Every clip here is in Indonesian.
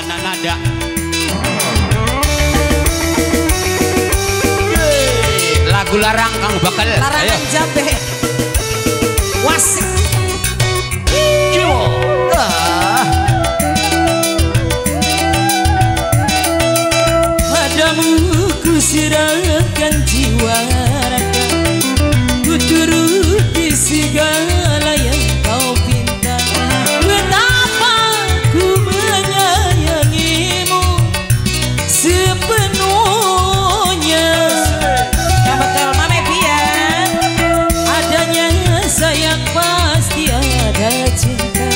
warna nada. Lagu larang kang bakal. Larangan jambe. Wasik ah. Padamu ku sirahkan jiwa. حكايتي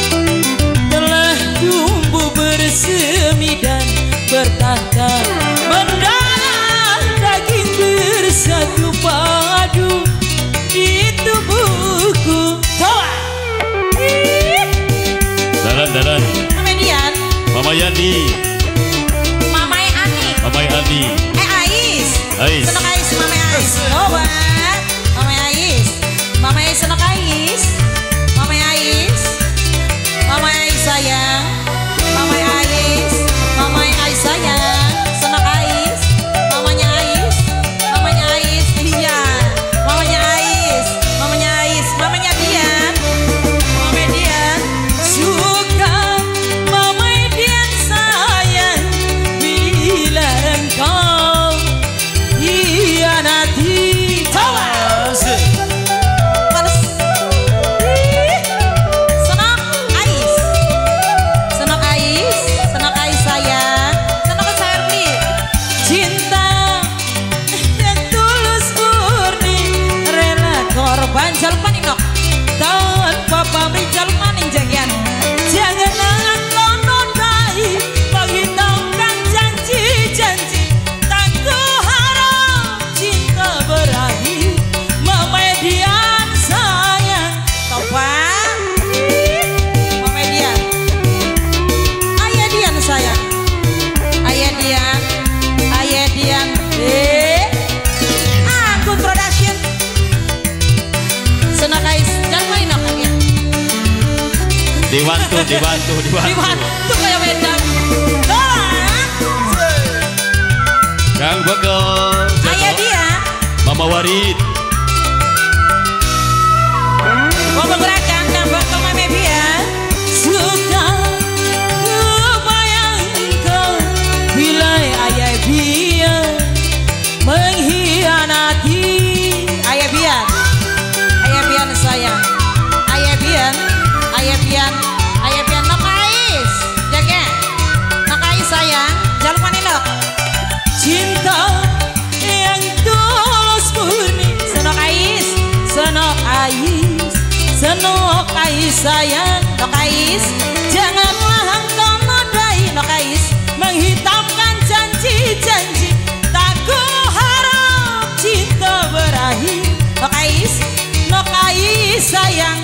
dibantu dibantu dibantu. Dibantu kayak wedang Kang Bagel Ayah dia. Mama Warid. Seno Kais sayang No Kais. Janganlah engkau nodai No Kais. Menghitamkan janji-janji. Tak ku harap cinta berakhir No Kais. No Kais sayang.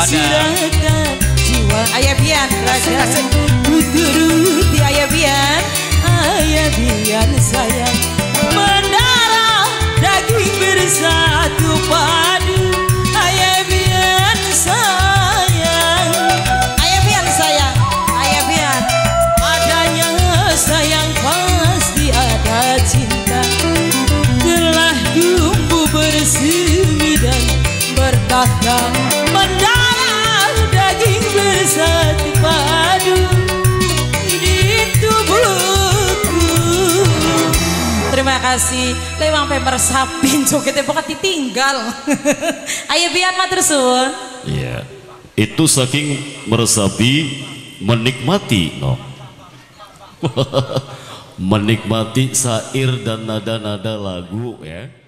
Silakan jiwa Ayah Bian Raja. Asik, asik. Ayah Bian. Ayah Bian sayang. Mendarah daging bersatu padu. Ayah Bian sayang. Ayah Bian sayang. Ayah Bian. Adanya sayang pasti ada cinta. Telah tumbuh bersih dan bertahta. Kasih. Lewang pe meresapin jogetnya pokoknya ditinggal. Ayo biar matur suwun. Iya. Itu saking meresapi menikmati no. menikmati sair dan nada-nada lagu ya.